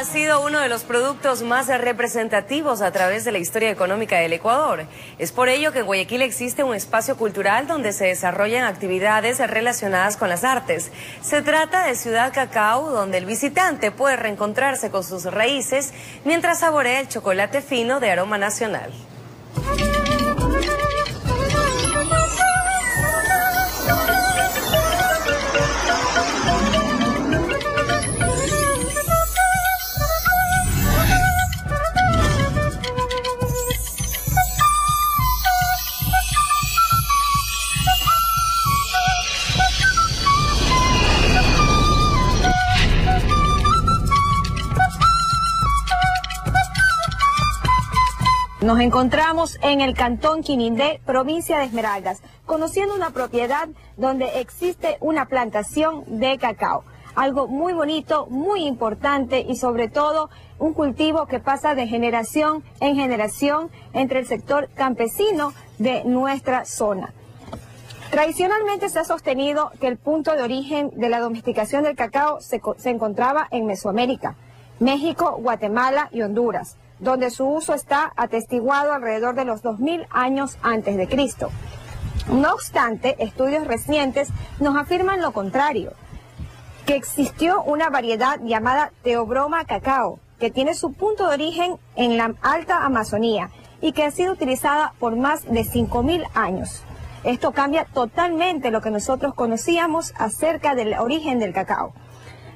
ha sido uno de los productos más representativos a través de la historia económica del Ecuador. Es por ello que en Guayaquil existe un espacio cultural donde se desarrollan actividades relacionadas con las artes. Se trata de Ciudad Cacao, donde el visitante puede reencontrarse con sus raíces mientras saborea el chocolate fino de aroma nacional. Nos encontramos en el cantón Quinindé, provincia de Esmeraldas, conociendo una propiedad donde existe una plantación de cacao. Algo muy bonito, muy importante y sobre todo un cultivo que pasa de generación en generación entre el sector campesino de nuestra zona. Tradicionalmente se ha sostenido que el punto de origen de la domesticación del cacao se, se encontraba en Mesoamérica, México, Guatemala y Honduras donde su uso está atestiguado alrededor de los 2000 años antes de Cristo. No obstante, estudios recientes nos afirman lo contrario, que existió una variedad llamada Teobroma cacao, que tiene su punto de origen en la alta Amazonía y que ha sido utilizada por más de 5000 años. Esto cambia totalmente lo que nosotros conocíamos acerca del origen del cacao.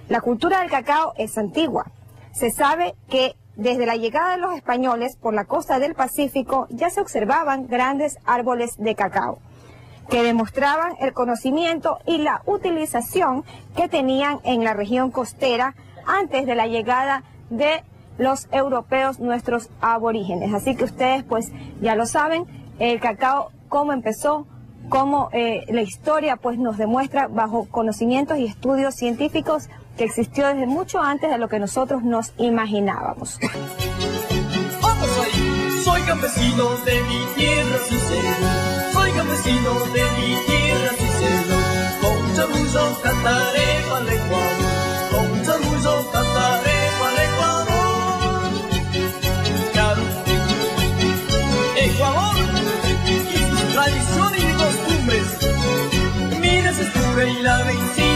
La cultura del cacao es antigua. Se sabe que desde la llegada de los españoles por la costa del Pacífico ya se observaban grandes árboles de cacao que demostraban el conocimiento y la utilización que tenían en la región costera antes de la llegada de los europeos, nuestros aborígenes. Así que ustedes pues ya lo saben, el cacao cómo empezó, cómo eh, la historia pues nos demuestra bajo conocimientos y estudios científicos que existió desde mucho antes de lo que nosotros nos imaginábamos. Vamos ahí, soy campesino de mi tierra sincero, soy campesino de mi tierra sincero, con mucho cantaré vive y la.